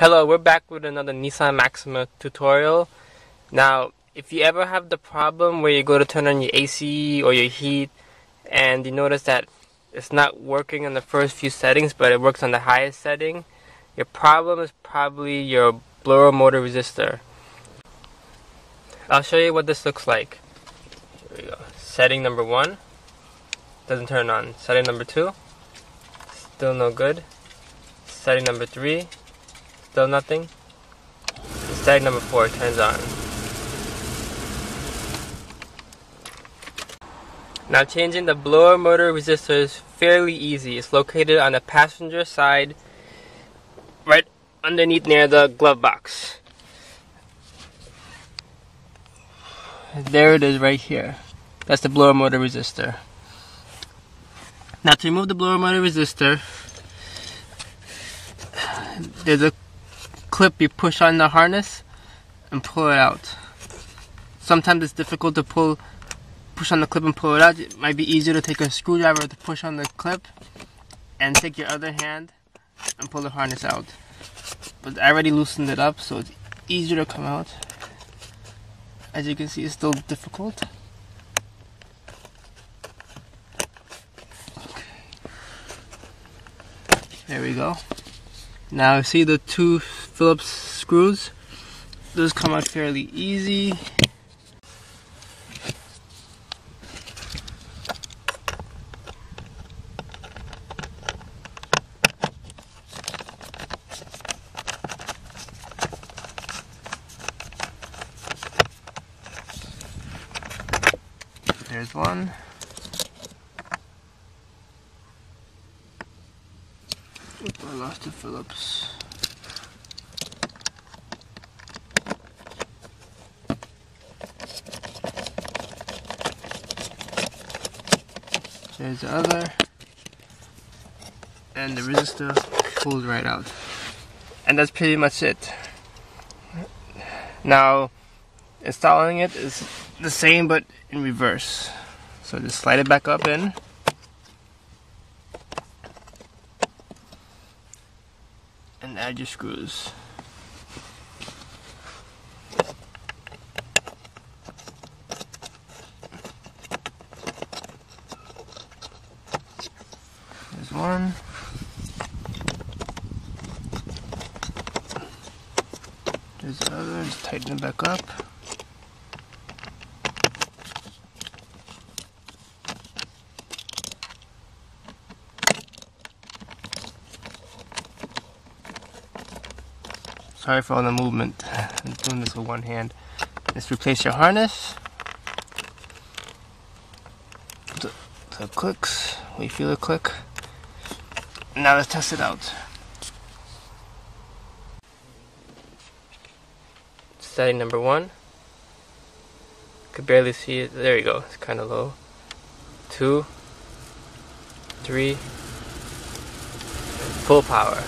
Hello, we're back with another Nissan Maxima tutorial. Now, if you ever have the problem where you go to turn on your AC or your heat and you notice that it's not working on the first few settings but it works on the highest setting, your problem is probably your blower motor resistor. I'll show you what this looks like. Here we go. Setting number one doesn't turn on. Setting number two, still no good. Setting number three, still nothing. Setting number four turns on. Now changing the blower motor resistor is fairly easy. It's located on the passenger side, right underneath near the glove box. There it is right here. That's the blower motor resistor. Now to remove the blower motor resistor, there's a clip you push on the harness and pull it out. Sometimes it's difficult to pull, push on the clip and pull it out. It might be easier to take a screwdriver to push on the clip and take your other hand and pull the harness out. But I already loosened it up so it's easier to come out. As you can see, it's still difficult. There we go. Now see the two Phillips screws? Those come out fairly easy. There's one. I lost the Phillips. There's the other. And the resistor pulled right out. And that's pretty much it. Now, installing it is the same but in reverse. So just slide it back up in. And add your screws. There's one. There's the other, just tighten it back up. Sorry for all the movement. I'm doing this with one hand. Let's replace your harness. So it clicks. We feel it click. Now let's test it out. Setting number one. Could barely see it. There you go. It's kind of low. Two, three, full power.